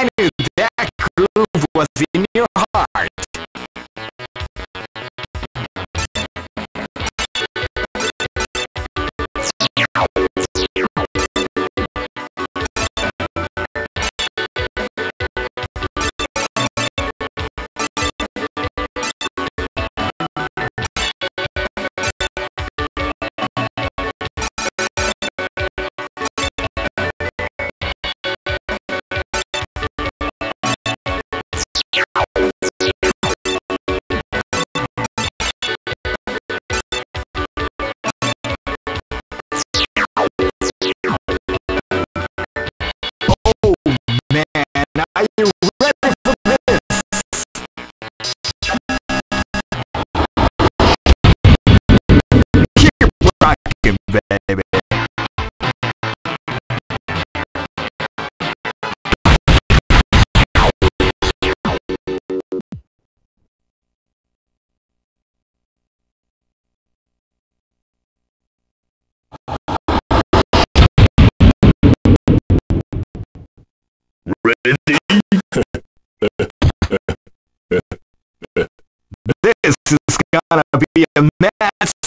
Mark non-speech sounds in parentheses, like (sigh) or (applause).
Knew that groove was in your baby. Ready? (laughs) This is gonna be a match